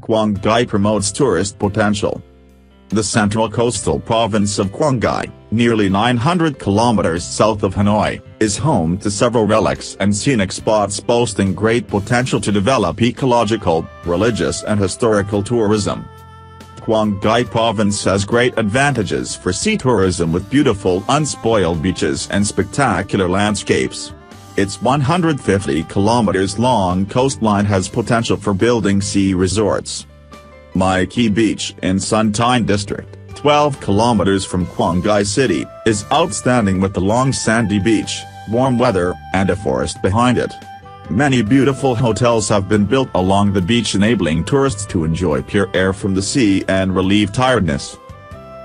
Quang Ngai promotes tourist potential. The central coastal province of Quang Ngai, nearly 900 kilometers south of Hanoi, is home to several relics and scenic spots boasting great potential to develop ecological, religious and historical tourism. Quang Ngai province has great advantages for sea tourism with beautiful unspoiled beaches and spectacular landscapes. Its 150 kilometers long coastline has potential for building sea resorts. My Khe Beach in Son Tinh District, 12 kilometers from Quang Ngai City, is outstanding with the long sandy beach, warm weather, and a forest behind it. Many beautiful hotels have been built along the beach enabling tourists to enjoy pure air from the sea and relieve tiredness.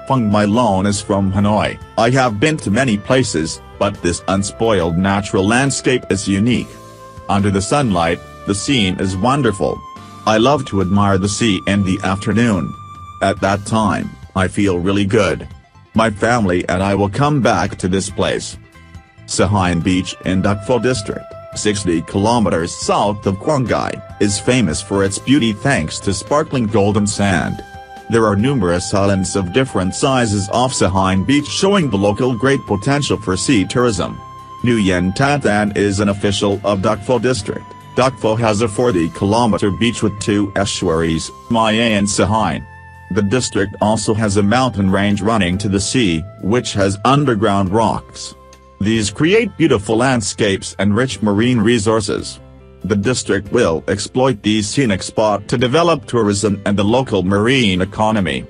My Lon is from Hanoi. I have been to many places, but this unspoiled natural landscape is unique. Under the sunlight, the scene is wonderful. I love to admire the sea in the afternoon. At that time, I feel really good. My family and I will come back to this place. Sa Huynh Beach in Duc Pho District, 60 kilometers south of Quang Ngai, is famous for its beauty thanks to sparkling golden sand. There are numerous islands of different sizes off Sa Huynh Beach showing the local great potential for sea tourism. Nguyen Tan Than is an official of Duc Pho District. Duc Pho has a 40-kilometer beach with two estuaries, Mai and Sa Huynh. The district also has a mountain range running to the sea, which has underground rocks. These create beautiful landscapes and rich marine resources. The district will exploit these scenic spots to develop tourism and the local marine economy.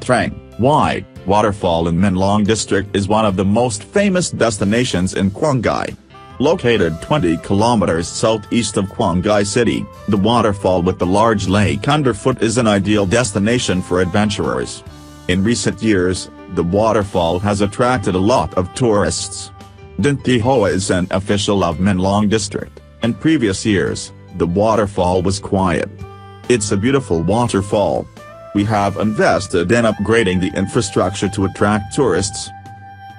Trang, Wai, waterfall in Minh Long district is one of the most famous destinations in Quang Ngai. Located 20 kilometers southeast of Quang Ngai City, the waterfall with the large lake underfoot is an ideal destination for adventurers. In recent years, the waterfall has attracted a lot of tourists. Dinh Thi Hoa is an official of Minh Long district. In previous years, the waterfall was quiet. It's a beautiful waterfall. We have invested in upgrading the infrastructure to attract tourists.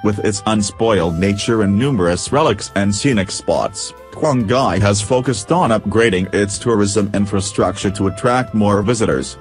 With its unspoiled nature and numerous relics and scenic spots, Quang Ngai has focused on upgrading its tourism infrastructure to attract more visitors.